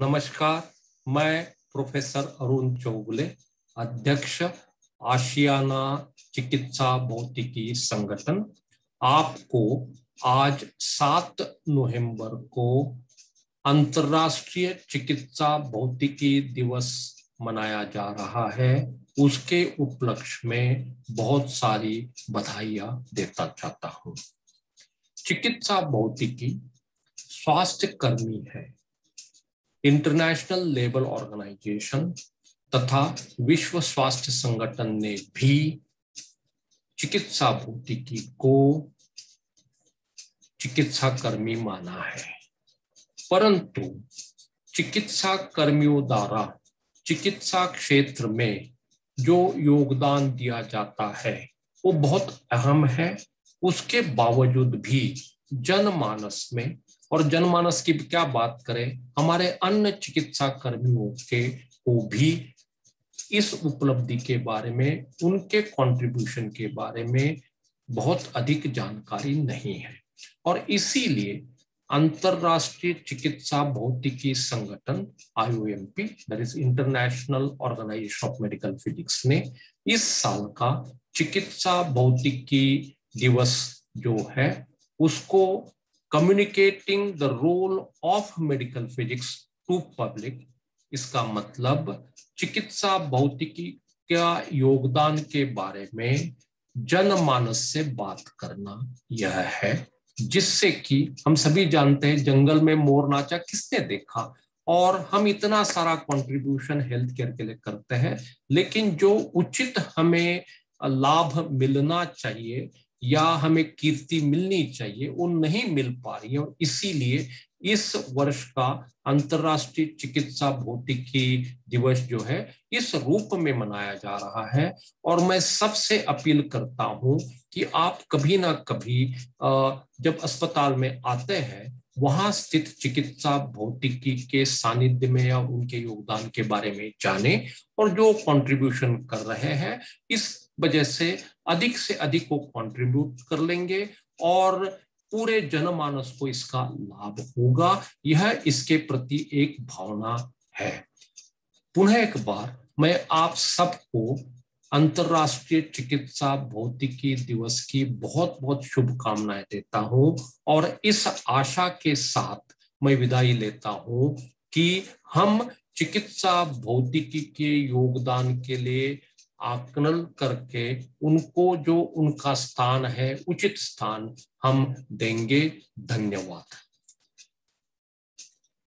नमस्कार, मैं प्रोफेसर अरुण चौगुले, अध्यक्ष आशियाना चिकित्सा भौतिकी संगठन। आपको आज सात नवंबर को अंतर्राष्ट्रीय चिकित्सा भौतिकी दिवस मनाया जा रहा है। उसके उपलक्ष्य में बहुत सारी बधाइयाँ देता चाहता हूँ। चिकित्सा भौतिकी स्वास्थ्य कर्मी है। इंटरनेशनल लेबर ऑर्गेनाइजेशन तथा विश्व स्वास्थ्य संगठन ने भी चिकित्सा भौतिकी को चिकित्सा कर्मी माना है। परंतु चिकित्सा कर्मियों द्वारा चिकित्सा क्षेत्र में जो योगदान दिया जाता है, वो बहुत अहम है। उसके बावजूद भी जनमानस में। और जनमानस की क्या बात करें, हमारे अन्य चिकित्सा कर्मियों के को भी इस उपलब्धि के बारे में, उनके कंट्रीब्यूशन के बारे में बहुत अधिक जानकारी नहीं है। और इसीलिए अंतरराष्ट्रीय चिकित्सा भौतिकी संगठन IOMP that is international organisation of medical physics ने इस साल का चिकित्सा भौतिकी दिवस जो है उसको communicating the role of medical physics to public इसका मतलब चिकित्सा भौतिकी का योगदान के बारे में जनमानस से बात करना यह है, जिससे कि हम सभी जानते हैं जंगल में मोर नाचा किसने देखा? और हम इतना सारा कंट्रीब्यूशन हेल्थ केयर के लिए करते हैं, लेकिन जो उचित हमें लाभ मिलना चाहिए या हमें कीर्ति मिलनी चाहिए, वो नहीं मिल पा रही है। और इसीलिए इस वर्ष का अंतरराष्ट्रीय चिकित्सा भौतिकी दिवस जो है, इस रूप में मनाया जा रहा है। और मैं सबसे अपील करता हूँ कि आप कभी ना कभी जब अस्पताल में आते हैं, वहाँ स्थित चिकित्सा भौतिकी के सानिध्य में या उनके योगदान के बारे में जाने और जो कंट्रीब्यूशन कर रहे हैं, इस वजह से अधिक से अधिक वो कंट्रीब्यूट कर लेंगे और पूरे जनमानस को इसका लाभ होगा। यह इसके प्रति एक भावना है। पुनः एक बार मैं आप सबको अंतरराष्ट्रीय चिकित्सा भौतिकी दिवस की बहुत बहुत शुभकामनाएँ देता हूँ और इस आशा के साथ मैं विदाई लेता हूँ कि हम चिकित्सा भौतिकी के योगदान के लिए आकलन करके उनको जो उनका स्थान है उचित स्थान हम देंगे धन्यवाद।